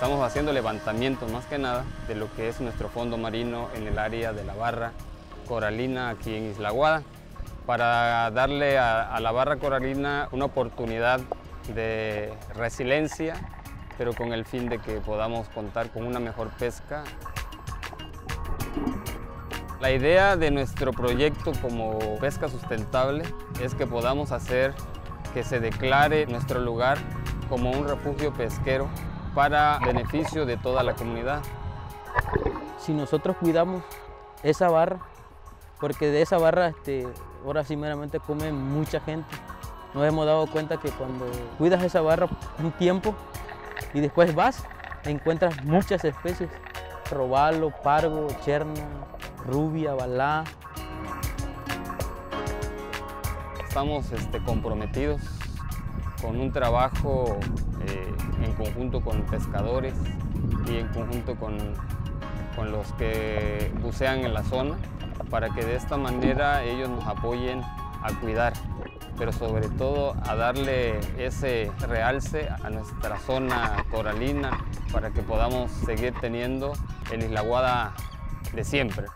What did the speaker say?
Estamos haciendo levantamiento más que nada de lo que es nuestro fondo marino en el área de la barra coralina aquí en Isla Guada para darle a, la barra coralina una oportunidad de resiliencia, pero con el fin de que podamos contar con una mejor pesca. La idea de nuestro proyecto como pesca sustentable es que podamos hacer que se declare nuestro lugar como un refugio pesquero para beneficio de toda la comunidad. Si nosotros cuidamos esa barra, porque de esa barra este, ahora sí meramente come mucha gente, nos hemos dado cuenta que cuando cuidas esa barra un tiempo y después vas, encuentras muchas especies, robalo, pargo, cherna, rubia, balá. Estamos este, comprometidos con un trabajo eh, conjunto con pescadores y en conjunto con, con los que bucean en la zona para que de esta manera ellos nos apoyen a cuidar, pero sobre todo a darle ese realce a nuestra zona coralina para que podamos seguir teniendo el Isla Guada de siempre.